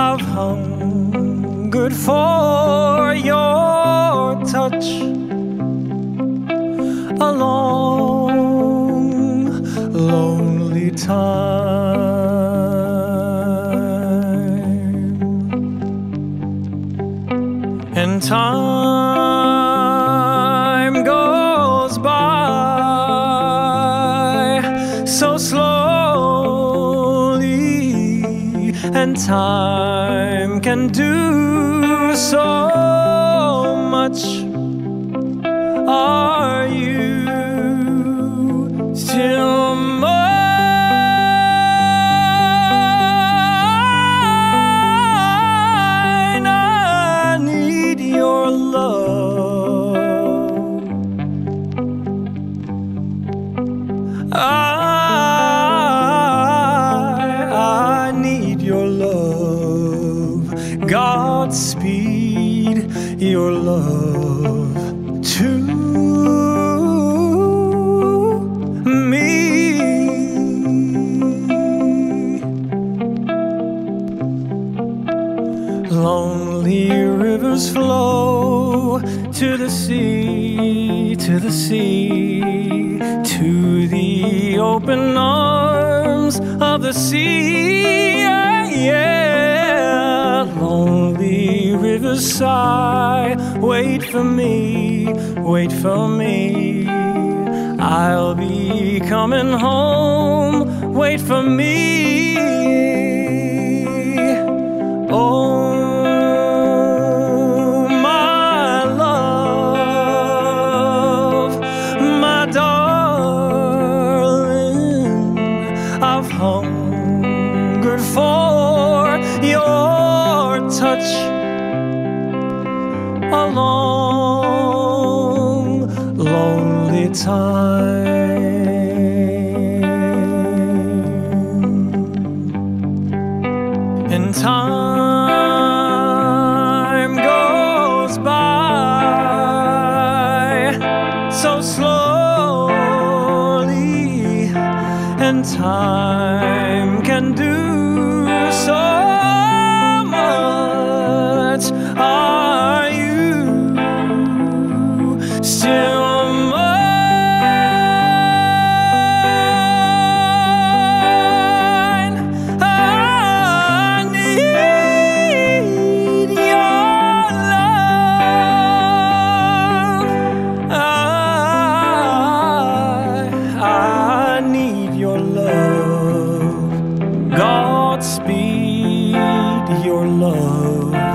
I've hungered for your touch a long, lonely time, and time goes by so slow. And time can do so much. Are you still mine? I need your love. I, Godspeed your love to me. Lonely rivers flow to the sea, to the sea, to the open arms of the sea. Yeah, yeah. Sigh, wait for me, wait for me. I'll be coming home, wait for me. Oh, my time. And time goes by so slowly, and time can do so much. Are Godspeed your love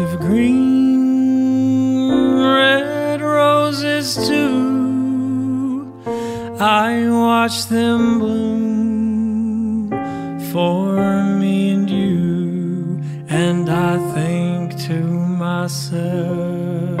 of green, red roses too. I watch them bloom for me and you, and I think to myself,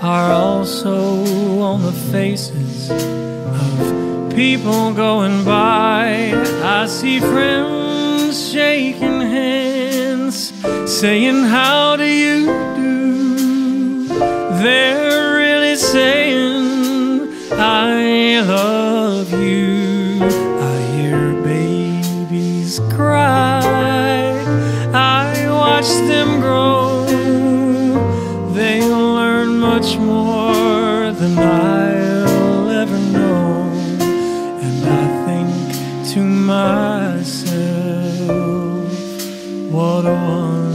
are also on the faces of people going by. I see friends shaking hands, saying, How do you do? They're really saying, I love to myself, What a